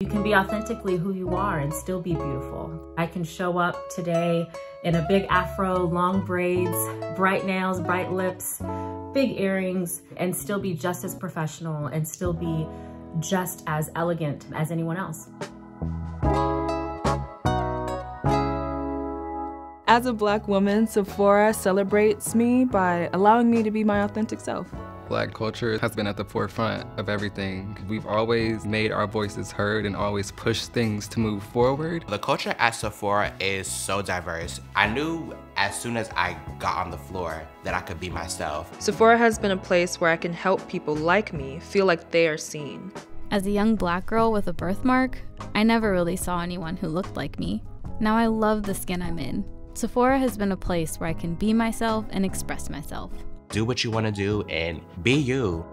You can be authentically who you are and still be beautiful. I can show up today in a big afro, long braids, bright nails, bright lips, big earrings, and still be just as professional and still be just as elegant as anyone else. As a black woman, Sephora celebrates me by allowing me to be my authentic self. Black culture has been at the forefront of everything. We've always made our voices heard and always pushed things to move forward. The culture at Sephora is so diverse. I knew as soon as I got on the floor that I could be myself. Sephora has been a place where I can help people like me feel like they are seen. As a young black girl with a birthmark, I never really saw anyone who looked like me. Now I love the skin I'm in. Sephora has been a place where I can be myself and express myself do what you want to do and be you.